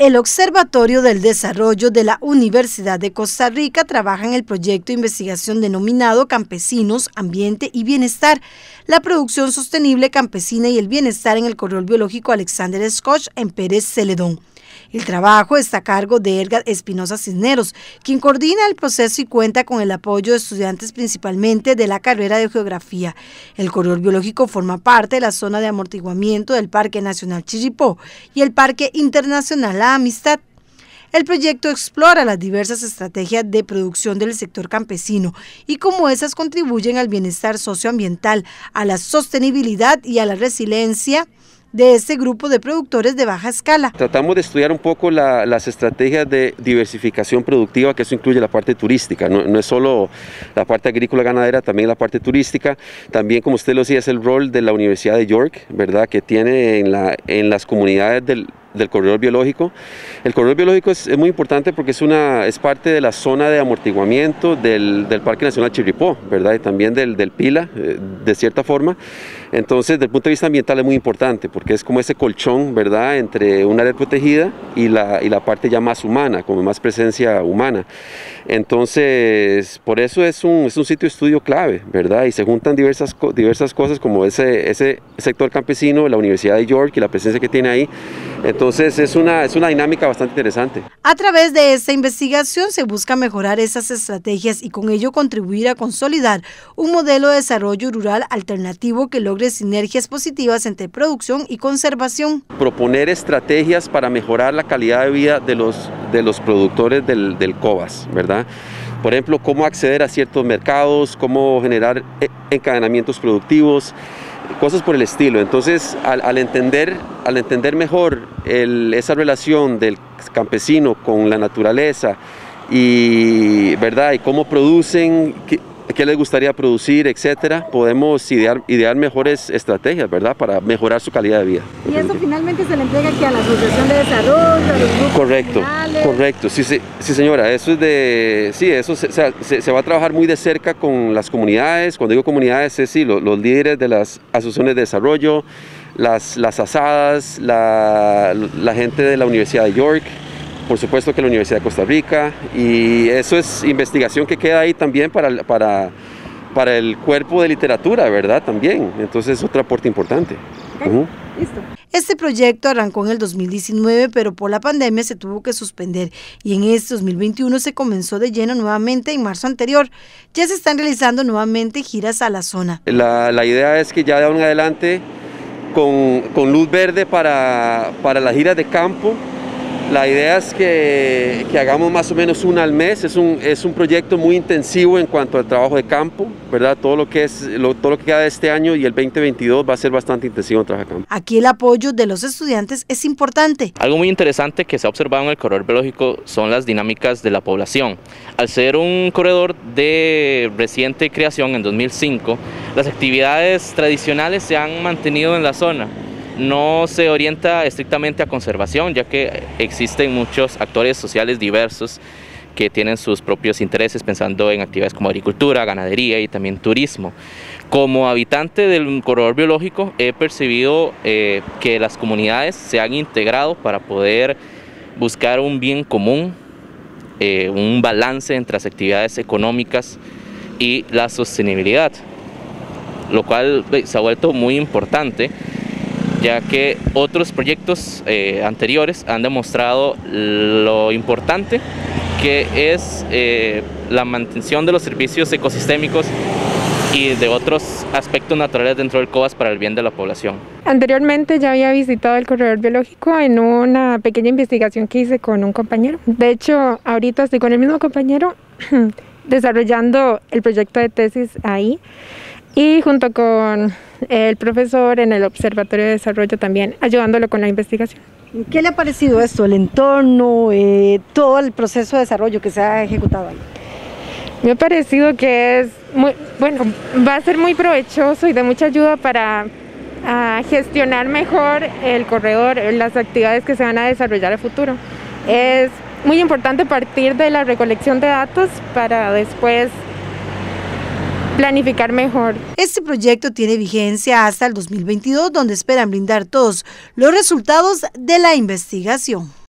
El Observatorio del Desarrollo de la Universidad de Costa Rica trabaja en el proyecto de investigación denominado Campesinos, Ambiente y Bienestar, la producción sostenible campesina y el bienestar en el corredor biológico Alexander Scotch en Pérez Celedón. El trabajo está a cargo de Edgar Espinosa Cisneros, quien coordina el proceso y cuenta con el apoyo de estudiantes principalmente de la carrera de Geografía. El corredor biológico forma parte de la zona de amortiguamiento del Parque Nacional Chiripó y el Parque Internacional La Amistad. El proyecto explora las diversas estrategias de producción del sector campesino y cómo esas contribuyen al bienestar socioambiental, a la sostenibilidad y a la resiliencia de este grupo de productores de baja escala. Tratamos de estudiar un poco las estrategias de diversificación productiva, que eso incluye la parte turística, no, es solo la parte agrícola ganadera, también la parte turística, también como usted lo decía es el rol de la Universidad de York, ¿verdad? que tiene en, la, en las comunidades del, del corredor biológico. El corredor biológico es, muy importante porque es, una, es parte de la zona de amortiguamiento del, del Parque Nacional Chirripó, ¿verdad? Y también del, del Pila, eh, de cierta forma. Entonces, desde el punto de vista ambiental es muy importante porque es como ese colchón, ¿verdad?, entre un área protegida y la, y la parte ya más humana, como más presencia humana. Entonces, por eso es un, es un sitio de estudio clave, ¿verdad? Y se juntan diversas, diversas cosas como ese, ese sector campesino, la Universidad de York y la presencia que tiene ahí. Entonces es una, es una dinámica bastante interesante. A través de esta investigación se busca mejorar esas estrategias y con ello contribuir a consolidar un modelo de desarrollo rural alternativo que logre sinergias positivas entre producción y conservación. Proponer estrategias para mejorar la calidad de vida de los, de los productores del, del COBAS, ¿verdad? Por ejemplo, cómo acceder a ciertos mercados, cómo generar eh, encadenamientos productivos, cosas por el estilo. Entonces, al, entender, al entender mejor esa relación del campesino con la naturaleza y, ¿verdad? y cómo producen, qué les gustaría producir, etcétera, podemos idear, idear mejores estrategias, ¿verdad?, para mejorar su calidad de vida. Y eso finalmente se le entrega aquí a la Asociación de Desarrollo, a los grupos Correcto, correcto, sí, sí, sí, señora, eso es de, sí, eso se, se, va a trabajar muy de cerca con las comunidades, cuando digo comunidades es sí, los, líderes de las asociaciones de desarrollo, las, las asadas, la, la gente de la Universidad de York, por supuesto que la Universidad de Costa Rica y eso es investigación que queda ahí también para, para, para el cuerpo de literatura, ¿verdad? También, entonces es otro aporte importante. Listo. Este proyecto arrancó en el 2019, pero por la pandemia se tuvo que suspender y en este 2021 se comenzó de lleno nuevamente en marzo anterior. Ya se están realizando nuevamente giras a la zona. La, la idea es que ya de ahora en adelante, con, con luz verde para, para las giras de campo, la idea es que, hagamos más o menos una al mes, es un, es un proyecto muy intensivo en cuanto al trabajo de campo, ¿verdad? Todo lo que es todo lo que queda de este año y el 2022 va a ser bastante intensivo en trabajo de campo. Aquí el apoyo de los estudiantes es importante. Algo muy interesante que se ha observado en el corredor biológico son las dinámicas de la población. Al ser un corredor de reciente creación en 2005, las actividades tradicionales se han mantenido en la zona no se orienta estrictamente a conservación, ya que existen muchos actores sociales diversos que tienen sus propios intereses pensando en actividades como agricultura, ganadería y también turismo. Como habitante del corredor biológico he percibido eh, que las comunidades se han integrado para poder buscar un bien común, eh, un balance entre las actividades económicas y la sostenibilidad, lo cual eh, se ha vuelto muy importante ya que otros proyectos eh, anteriores han demostrado lo importante que es eh, la mantención de los servicios ecosistémicos y de otros aspectos naturales dentro del COAS para el bien de la población. Anteriormente ya había visitado el corredor biológico en una pequeña investigación que hice con un compañero. De hecho, ahorita estoy con el mismo compañero desarrollando el proyecto de tesis ahí y junto con el profesor en el Observatorio de Desarrollo también, ayudándolo con la investigación. ¿Qué le ha parecido esto, el entorno, eh, todo el proceso de desarrollo que se ha ejecutado ahí? Me ha parecido que es muy, bueno, va a ser muy provechoso y de mucha ayuda para gestionar mejor el corredor, las actividades que se van a desarrollar a futuro. Es muy importante partir de la recolección de datos para después planificar mejor. Este proyecto tiene vigencia hasta el 2022, donde esperan brindar todos los resultados de la investigación.